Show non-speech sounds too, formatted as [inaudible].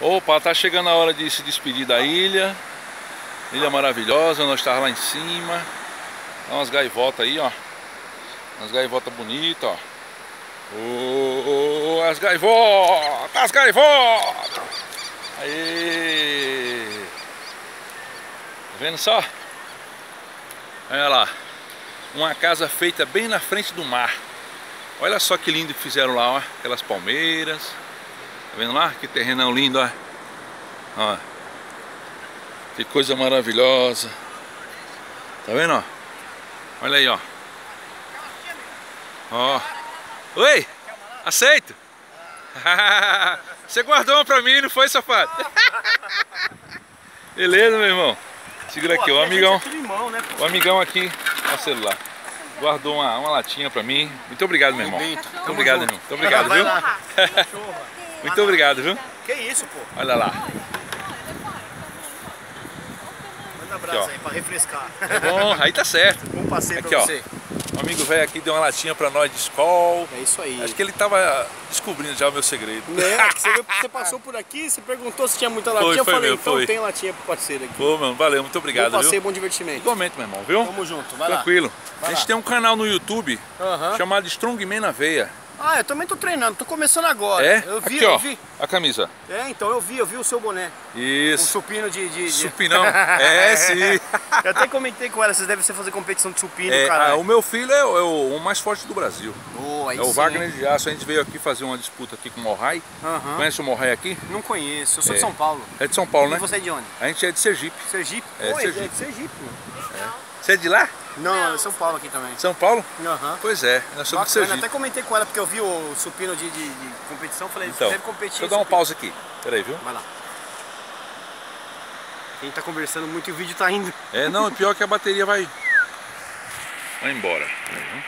Opa, tá chegando a hora de se despedir da ilha. Ilha maravilhosa, nós estávamos lá em cima. Dá umas gaivotas aí, ó. Umas gaivotas bonitas, ó. As gaivotas, as gaivotas! Aí! Tá vendo só? Olha lá. Uma casa feita bem na frente do mar. Olha só que lindo que fizeram lá, ó. Aquelas palmeiras. Tá vendo lá? Que terrenão lindo, ó. ó. Que coisa maravilhosa. Tá vendo, ó? Olha aí, ó. Ó. Oi! Aceito! [laughs] Você guardou uma pra mim, não foi, safado? [laughs] Beleza, meu irmão? Segura aqui, o amigão. O amigão aqui, o celular. Guardou uma, uma latinha pra mim. Muito obrigado, meu irmão. Muito obrigado, irmão. Muito obrigado, viu? [laughs] Muito obrigado, viu? Que isso, pô? Olha lá. Manda abraço Aqui, aí pra refrescar. Tá bom, aí tá certo. Bom passeio Aqui, pra ó. você. O amigo velho aqui deu uma latinha pra nós de Skol. É isso aí. Acho que ele tava descobrindo já o meu segredo. Que Você, você passou por aqui, você perguntou se tinha muita latinha, Foi, eu foi falei, meu, então foi. tem latinha pro parceiro aqui. Pô, mano, valeu, muito obrigado, bom passeio, viu? bom divertimento. Igualmente, meu irmão, viu? Tamo junto, vai lá. Tranquilo. A gente lá. tem um canal no YouTube Aham. chamado Strongman na Veia. Ah, eu também tô treinando, tô começando agora. É? Eu vi, Aqui, eu ó, vi. a camisa. É, então eu vi, eu vi o seu boné. Um Isso. supino de. de, de... Supinão. [laughs] É, sim. Eu até comentei com ela, vocês devem fazer competição de supino, É, ah, o meu filho é, o- é o, o mais forte do Brasil. Boa, aí é o sim. Wagner de Aço. A gente veio aqui fazer uma disputa aqui com o Morrai. Aham. Conhece o Morrai aqui? Não conheço, eu sou É. de São Paulo. É de São Paulo, E né? você é de onde? A gente é de Sergipe. Sergipe? É, Pô, Sergipe. é de Sergipe. mano. Você é de lá? Não, é São Paulo aqui também. São Paulo? Aham. Pois é, nós somos de Sergipe. até comentei com ela porque eu vi o supino de, de, de competição, falei, Então, deve competir. deixa eu dar um supino. pause aqui. Peraí, viu? Vai lá. Quem tá conversando muito e o vídeo tá indo. É, não, pior que a bateria vai... Vai embora. Viu?